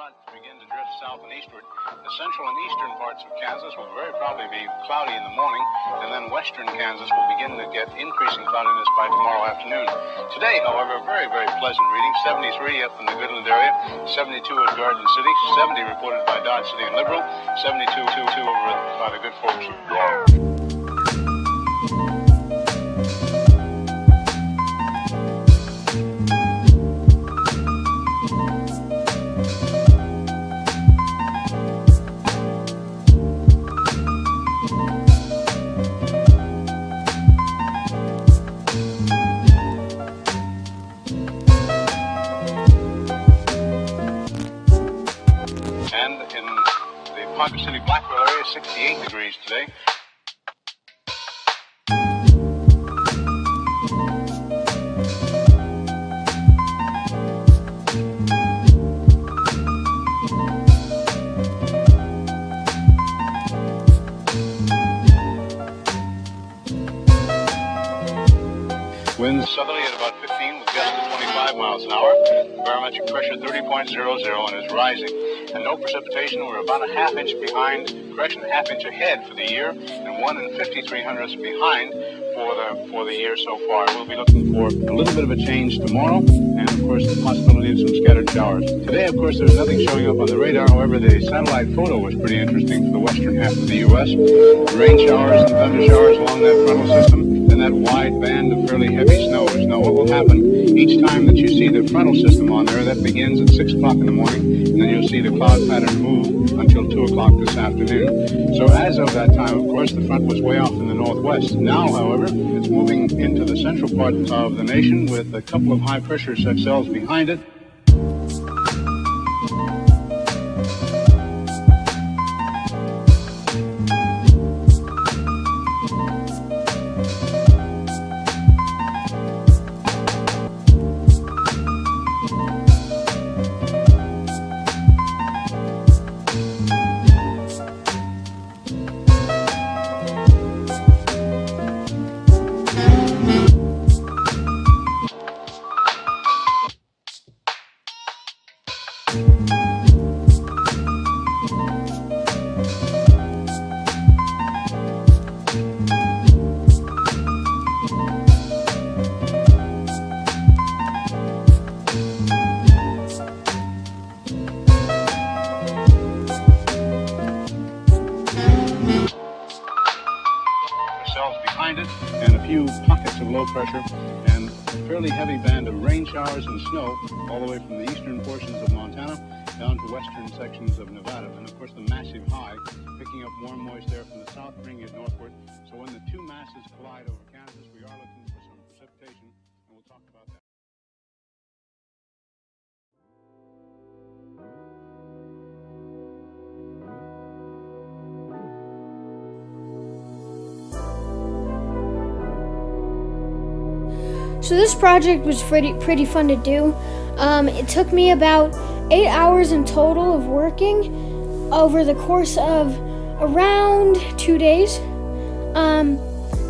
front begin to drift south and eastward. The central and eastern parts of Kansas will very probably be cloudy in the morning, and then western Kansas will begin to get increasing cloudiness by tomorrow afternoon. Today, however, very, very pleasant reading. 73 up in the Goodland area, 72 at Garden City, 70 reported by Dodge City and Liberal, 72 two, two over by the good folks of Ponca City, Blackwell area, 68 degrees today. Winds southerly at about 15 with gusts of 25 miles an hour. Barometric pressure 30.00 and is rising and no precipitation. We're about a half inch behind, correction, a half inch ahead for the year, and one and 53 hundredths behind for the for the year so far. We'll be looking for a little bit of a change tomorrow, and of course the possibility of some scattered showers. Today, of course, there's nothing showing up on the radar. However, the satellite photo was pretty interesting for the western half of the U.S. Rain showers and thunder showers along that frontal system that wide band of fairly heavy snow snows. Now, what will happen each time that you see the frontal system on there, that begins at 6 o'clock in the morning, and then you'll see the cloud pattern move until 2 o'clock this afternoon. So as of that time, of course, the front was way off in the northwest. Now, however, it's moving into the central part of the nation with a couple of high-pressure cells behind it. Low pressure and fairly heavy band of rain showers and snow all the way from the eastern portions of Montana down to western sections of Nevada. And of course the massive high picking up warm moist air from the south, bringing it northward. So when the two masses collide over Kansas, we are looking for some precipitation, and we'll talk about that. So this project was pretty pretty fun to do. Um, it took me about eight hours in total of working over the course of around two days. Um,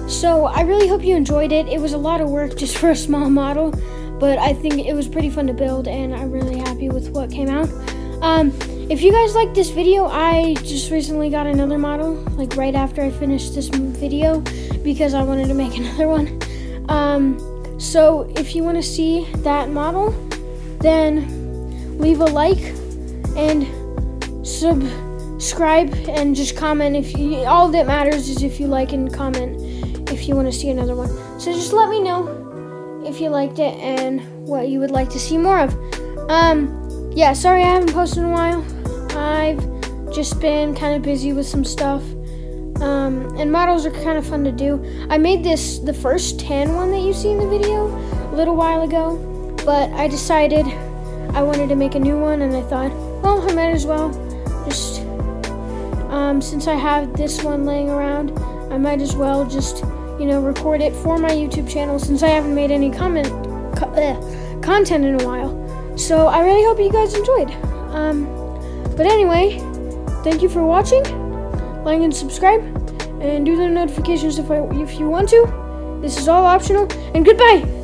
so I really hope you enjoyed it. It was a lot of work just for a small model, but I think it was pretty fun to build, and I'm really happy with what came out. Um, if you guys like this video, I just recently got another model, like right after I finished this video, because I wanted to make another one. Um, so if you want to see that model, then leave a like and subscribe and just comment if you, all that matters is if you like and comment if you want to see another one. So just let me know if you liked it and what you would like to see more of. Um, yeah, sorry I haven't posted in a while. I've just been kind of busy with some stuff. Um, and models are kind of fun to do. I made this, the first tan one that you see in the video, a little while ago, but I decided I wanted to make a new one, and I thought, well, I might as well just, um, since I have this one laying around, I might as well just, you know, record it for my YouTube channel since I haven't made any comment, co content in a while. So I really hope you guys enjoyed. Um, but anyway, thank you for watching like and subscribe, and do the notifications if, I, if you want to. This is all optional, and goodbye!